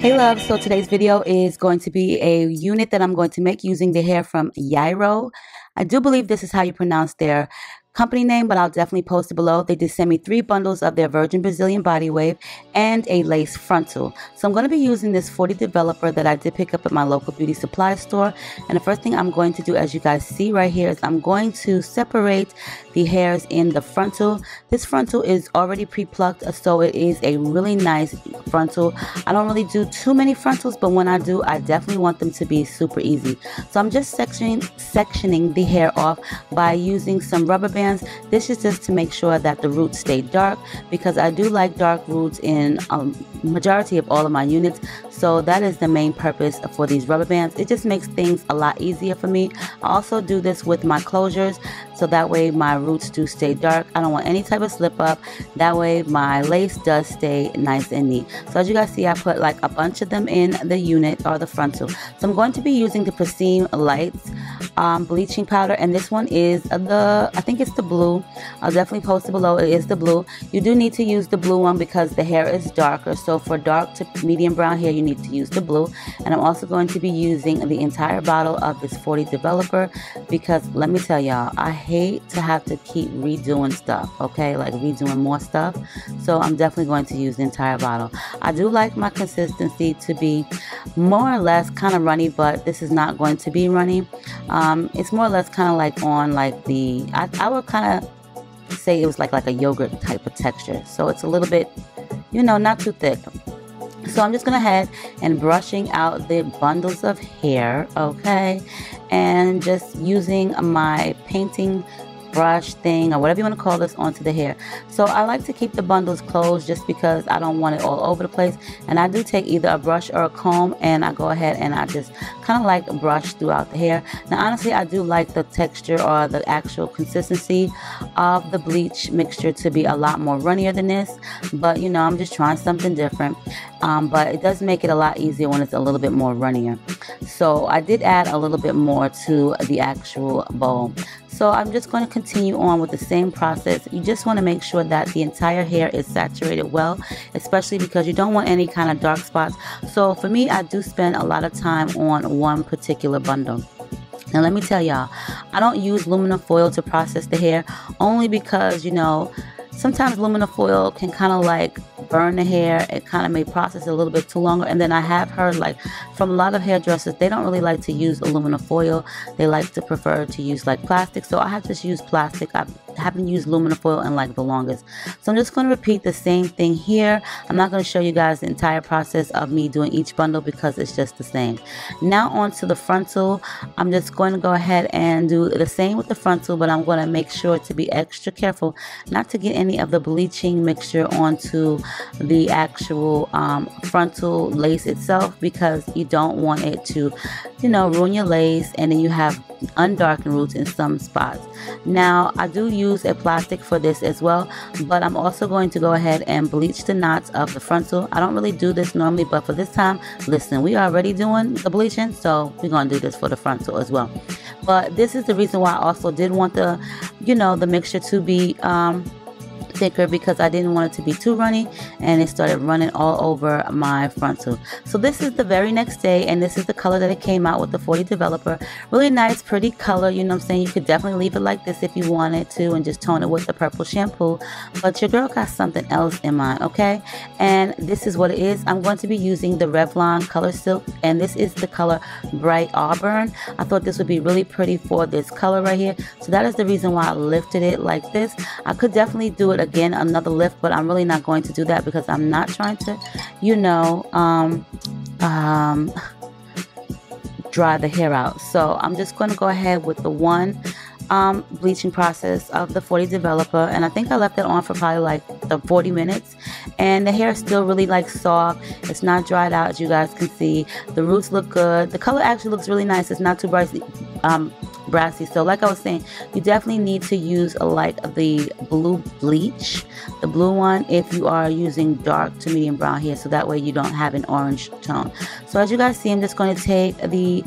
Hey love, so today's video is going to be a unit that I'm going to make using the hair from Yiroo. I do believe this is how you pronounce their company name, but I'll definitely post it below. They did send me three bundles of their Virgin Brazilian Body Wave and a lace frontal. So I'm going to be using this 40 developer that I did pick up at my local beauty supply store. And the first thing I'm going to do, as you guys see right here, is I'm going to separate the hairs in the frontal. This frontal is already pre-plucked, so it is a really nice frontal. I don't really do too many frontals, but when I do, I definitely want them to be super easy. So I'm just sectioning, sectioning the hair off by using some rubber This is just to make sure that the roots stay dark because I do like dark roots in a um, majority of all of my units. So that is the main purpose for these rubber bands. It just makes things a lot easier for me. I also do this with my closures so that way my roots do stay dark. I don't want any type of slip up. That way my lace does stay nice and neat. So as you guys see, I put like a bunch of them in the unit or the frontal. So I'm going to be using the Pristine Lights um, bleaching powder and this one is the, I think it's the blue. I'll definitely post it below. It is the blue. You do need to use the blue one because the hair is darker. So for dark to medium brown hair, you need to use the blue. And I'm also going to be using the entire bottle of this 40 developer because let me tell y'all, I hate to have to keep redoing stuff, okay? Like redoing more stuff. So I'm definitely going to use the entire bottle. I do like my consistency to be more or less kind of runny, but this is not going to be runny. Um, it's more or less kind of like on like the, I, I would kind of say it was like like a yogurt type of texture. So it's a little bit, you know, not too thick. So I'm just going to head and brushing out the bundles of hair, okay? And just using my painting brush thing or whatever you want to call this onto the hair. So I like to keep the bundles closed just because I don't want it all over the place. And I do take either a brush or a comb and I go ahead and I just kind of like brush throughout the hair. Now honestly I do like the texture or the actual consistency of the bleach mixture to be a lot more runnier than this. But you know I'm just trying something different. Um, but it does make it a lot easier when it's a little bit more runnier. So I did add a little bit more to the actual bowl. So I'm just going to continue on with the same process. You just want to make sure that the entire hair is saturated well, especially because you don't want any kind of dark spots. So for me, I do spend a lot of time on one particular bundle. Now let me tell y'all, I don't use aluminum foil to process the hair only because, you know, sometimes aluminum foil can kind of like burn the hair. It kind of may process a little bit too longer. And then I have heard like from a lot of hairdressers, they don't really like to use aluminum foil. They like to prefer to use like plastic. So I have just used plastic. I haven't used aluminum foil in like the longest. So I'm just going to repeat the same thing here. I'm not going to show you guys the entire process of me doing each bundle because it's just the same. Now on to the frontal. I'm just going to go ahead and do the same with the frontal, but I'm going to make sure to be extra careful not to get any of the bleaching mixture onto the actual um, frontal lace itself because you don't want it to, you know, ruin your lace and then you have undarkened roots in some spots. Now, I do use a plastic for this as well, but I'm also going to go ahead and bleach the knots of the frontal. I don't really do this normally, but for this time, listen, we are already doing the bleaching, so we're going to do this for the frontal as well. But this is the reason why I also did want the, you know, the mixture to be um, thicker because I didn't want it to be too runny and it started running all over my frontal. So this is the very next day and this is the color that it came out with the 40 developer. Really nice, pretty color, you know what I'm saying? You could definitely leave it like this if you wanted to and just tone it with the purple shampoo. But your girl got something else in mind, okay? And this is what it is. I'm going to be using the Revlon Color Silk and this is the color Bright Auburn. I thought this would be really pretty for this color right here. So that is the reason why I lifted it like this. I could definitely do it again another lift but I'm really not going to do that because I'm not trying to you know um, um, dry the hair out. So I'm just going to go ahead with the one um, bleaching process of the 40 developer. And I think I left it on for probably like the 40 minutes. And the hair is still really like soft. It's not dried out as you guys can see. The roots look good. The color actually looks really nice. It's not too bright um, brassy. So like I was saying, you definitely need to use a like the blue bleach, the blue one, if you are using dark to medium brown hair. So that way you don't have an orange tone. So as you guys see, I'm just going to take the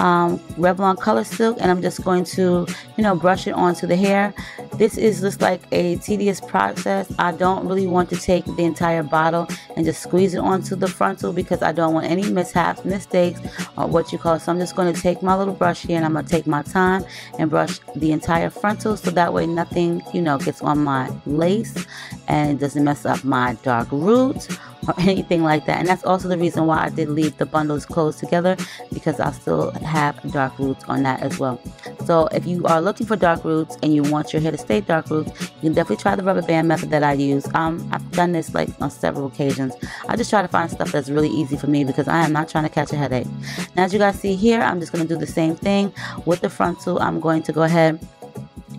um, Revlon Color Silk and I'm just going to, you know, brush it onto the hair. This is just like a tedious process. I don't really want to take the entire bottle and just squeeze it onto the frontal because I don't want any mishaps, mistakes, or what you call. It. So I'm just going to take my little brush here and I'm going to take my time and brush the entire frontal so that way nothing, you know, gets on my lace and doesn't mess up my dark roots or anything like that. And that's also the reason why I did leave the bundles closed together because I still have dark roots on that as well. So if you are looking for dark roots and you want your hair to stay dark roots, you can definitely try the rubber band method that I use. Um, I've done this like on several occasions. I just try to find stuff that's really easy for me because I am not trying to catch a headache. Now as you guys see here, I'm just going to do the same thing with the frontal. I'm going to go ahead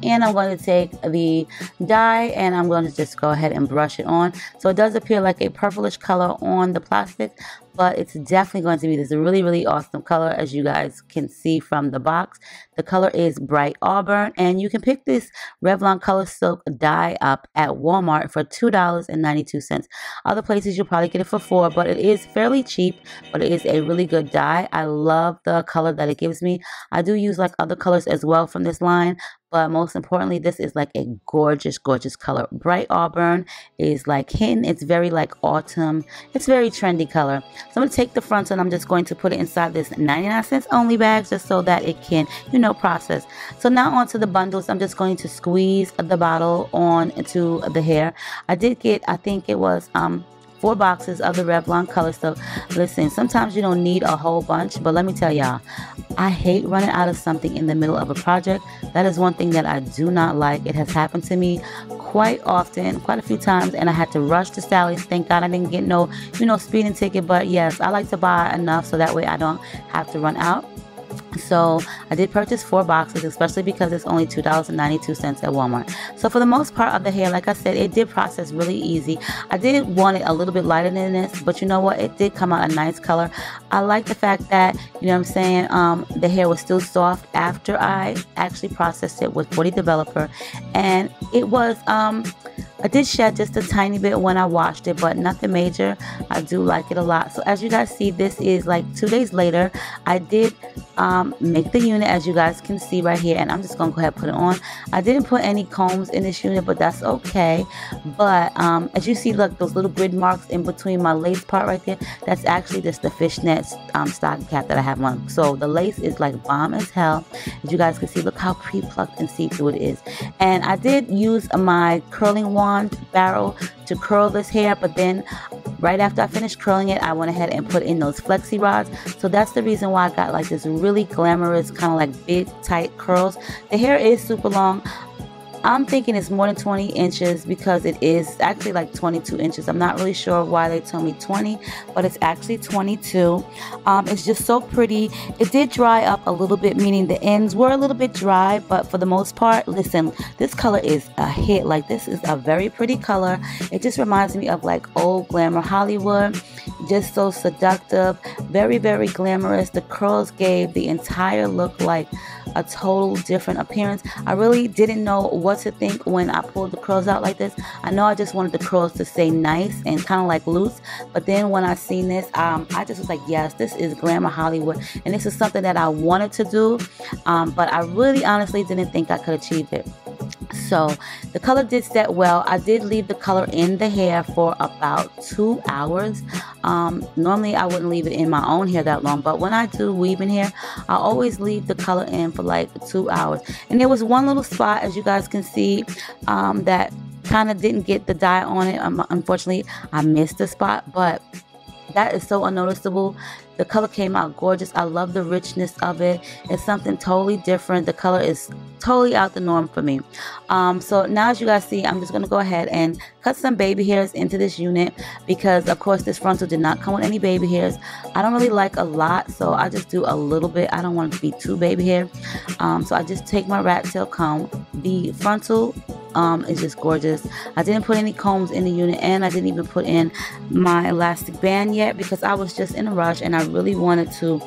and I'm going to take the dye and I'm going to just go ahead and brush it on. So it does appear like a purplish color on the plastic, but it's definitely going to be this really, really awesome color as you guys can see from the box. The color is bright auburn and you can pick this Revlon Color Silk dye up at Walmart for $2.92. Other places you'll probably get it for 4 but it is fairly cheap, but it is a really good dye. I love the color that it gives me. I do use like other colors as well from this line, but most importantly this is like a gorgeous gorgeous color bright auburn is like hidden it's very like autumn it's very trendy color so i'm going to take the front and i'm just going to put it inside this 99 cents only bag just so that it can you know process so now onto the bundles i'm just going to squeeze the bottle on into the hair i did get i think it was um four boxes of the Revlon color silk. Listen, sometimes you don't need a whole bunch, but let me tell y'all, I hate running out of something in the middle of a project. That is one thing that I do not like. It has happened to me quite often, quite a few times, and I had to rush to Sally's. Thank God I didn't get no, you know, speeding ticket, but yes, I like to buy enough so that way I don't have to run out. So I did purchase four boxes, especially because it's only $2.92 at Walmart. So for the most part of the hair, like I said, it did process really easy. I did want it a little bit lighter than this, but you know what? It did come out a nice color. I like the fact that, you know what I'm saying, um, the hair was still soft after I actually processed it with 40 Developer. And it was, um, I did shed just a tiny bit when I washed it, but nothing major. I do like it a lot. So as you guys see, this is like two days later. I did um, make the unit as you guys can see right here and I'm just gonna go ahead and put it on I didn't put any combs in this unit but that's okay but um, as you see look those little grid marks in between my lace part right there that's actually just the fishnet um, stocking cap that I have on so the lace is like bomb as hell as you guys can see look how pre-plucked and see-through it is and I did use my curling wand barrel to curl this hair but then right after I finished curling it I went ahead and put in those flexi rods. So that's the reason why I got like this really glamorous kind of like big tight curls. The hair is super long I'm thinking it's more than 20 inches because it is actually like 22 inches. I'm not really sure why they told me 20, but it's actually 22. Um, it's just so pretty. It did dry up a little bit, meaning the ends were a little bit dry, but for the most part, listen, this color is a hit. Like this is a very pretty color. It just reminds me of like old glamour Hollywood. Just so seductive, very, very glamorous. The curls gave the entire look like a total different appearance. I really didn't know what to think when I pulled the curls out like this. I know I just wanted the curls to stay nice and kind of like loose, but then when I seen this, um, I just was like, yes, this is Glamour Hollywood, and this is something that I wanted to do, um, but I really honestly didn't think I could achieve it. So the color did set well. I did leave the color in the hair for about two hours. Um, normally I wouldn't leave it in my own hair that long, but when I do weaving hair, I always leave the color in for like two hours. And there was one little spot, as you guys can see, um, that kind of didn't get the dye on it. Um, unfortunately, I missed the spot, but that is so unnoticeable the color came out gorgeous. I love the richness of it. It's something totally different. The color is totally out the norm for me. Um, so now as you guys see, I'm just going to go ahead and cut some baby hairs into this unit because of course this frontal did not come with any baby hairs. I don't really like a lot, so I just do a little bit. I don't want it to be too baby hair. Um, so I just take my rat tail comb. The frontal um, is just gorgeous. I didn't put any combs in the unit and I didn't even put in my elastic band yet because I was just in a rush and I really wanted to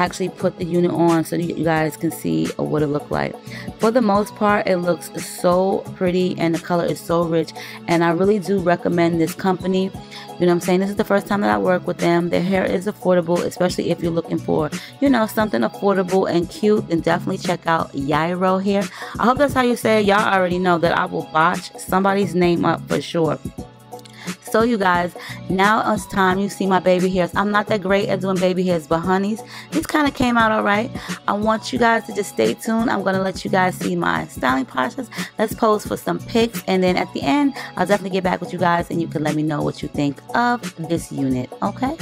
actually put the unit on so you guys can see what it looked like. For the most part, it looks so pretty and the color is so rich. And I really do recommend this company. You know I'm saying? This is the first time that I work with them. Their hair is affordable, especially if you're looking for, you know, something affordable and cute. Then definitely check out Yiroo Hair. I hope that's how you say it. Y'all already know that I will botch somebody's name up for sure. So you guys, now it's time you see my baby hairs. I'm not that great at doing baby hairs, but honeys, these kind of came out all right. I want you guys to just stay tuned. I'm going to let you guys see my styling process. Let's pose for some pics. And then at the end, I'll definitely get back with you guys and you can let me know what you think of this unit. Okay?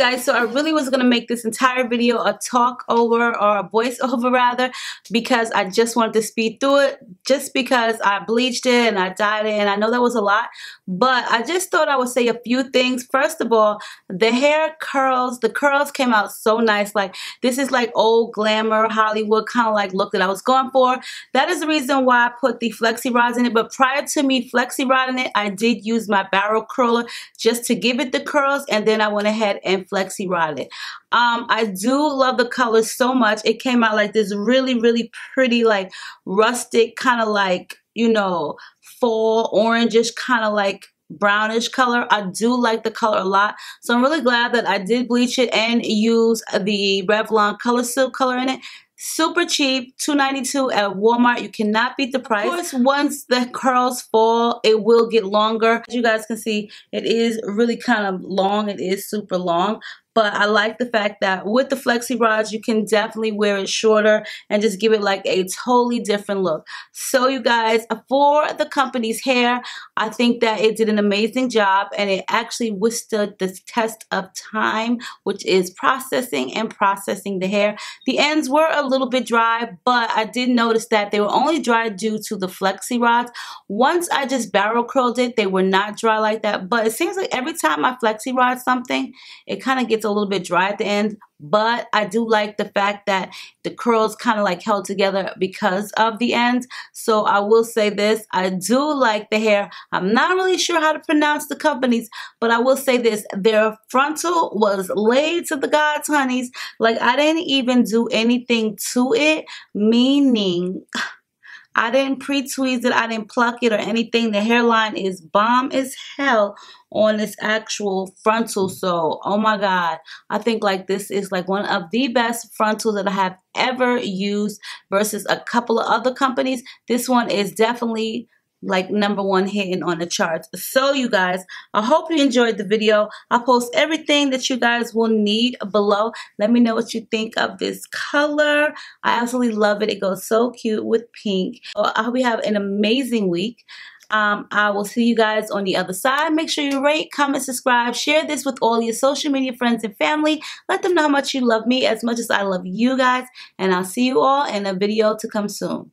Guys, so I really was going to make this entire video a talk over or a voice over rather because I just wanted to speed through it just because I bleached it and I dyed it and I know that was a lot but I just thought I would say a few things. First of all, the hair curls, the curls came out so nice like this is like old glamour Hollywood kind of like look that I was going for. That is the reason why I put the flexi rods in it but prior to me flexi rodding it I did use my barrel curler just to give it the curls and then I went ahead and flexi rod. Um, I do love the color so much. It came out like this really, really pretty, like rustic, kind of like, you know, fall orangish, kind of like brownish color. I do like the color a lot. So I'm really glad that I did bleach it and use the Revlon Color Silk color in it. Super cheap, $2.92 at Walmart. You cannot beat the price. Of course, once the curls fall, it will get longer. As you guys can see, it is really kind of long. It is super long but I like the fact that with the flexi rods you can definitely wear it shorter and just give it like a totally different look. So you guys for the company's hair I think that it did an amazing job and it actually withstood the test of time which is processing and processing the hair. The ends were a little bit dry but I did notice that they were only dry due to the flexi rods. Once I just barrel curled it they were not dry like that but it seems like every time I flexi rod something it kind of gets a little bit dry at the end but I do like the fact that the curls kind of like held together because of the ends so I will say this I do like the hair. I'm not really sure how to pronounce the companies but I will say this their frontal was laid to the gods honeys. Like I didn't even do anything to it meaning I didn't pre-tweeze it. I didn't pluck it or anything. The hairline is bomb as hell on this actual frontal. So, oh my God. I think like this is like one of the best frontals that I have ever used versus a couple of other companies. This one is definitely like number one hitting on the charts. So you guys, I hope you enjoyed the video. I'll post everything that you guys will need below. Let me know what you think of this color. I absolutely love it. It goes so cute with pink. I hope you have an amazing week. Um, I will see you guys on the other side. Make sure you rate, comment, subscribe, share this with all your social media friends and family. Let them know how much you love me as much as I love you guys. And I'll see you all in a video to come soon.